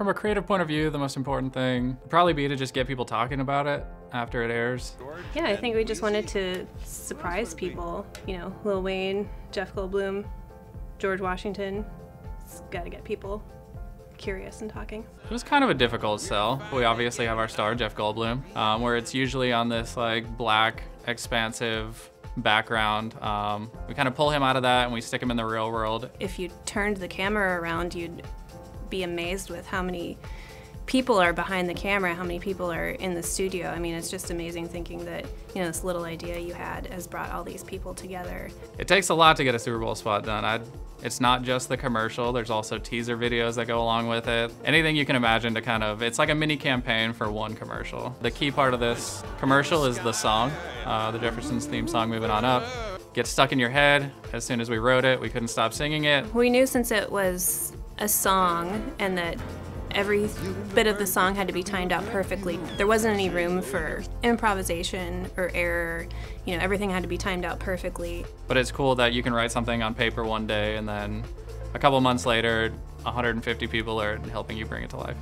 from a creative point of view, the most important thing would probably be to just get people talking about it after it airs. Yeah, I think we just wanted to surprise people. You know, Lil Wayne, Jeff Goldblum, George Washington. It's got to get people curious and talking. It was kind of a difficult sell. We obviously have our star, Jeff Goldblum, um, where it's usually on this like black, expansive background. Um, we kind of pull him out of that and we stick him in the real world. If you turned the camera around, you'd be amazed with how many people are behind the camera, how many people are in the studio. I mean, it's just amazing thinking that, you know, this little idea you had has brought all these people together. It takes a lot to get a Super Bowl spot done. I'd, it's not just the commercial, there's also teaser videos that go along with it. Anything you can imagine to kind of, it's like a mini campaign for one commercial. The key part of this commercial is the song, uh, the Jeffersons theme song, Moving On Up. Gets stuck in your head. As soon as we wrote it, we couldn't stop singing it. We knew since it was a song and that every bit of the song had to be timed out perfectly. There wasn't any room for improvisation or error. You know, everything had to be timed out perfectly. But it's cool that you can write something on paper one day and then a couple months later, 150 people are helping you bring it to life.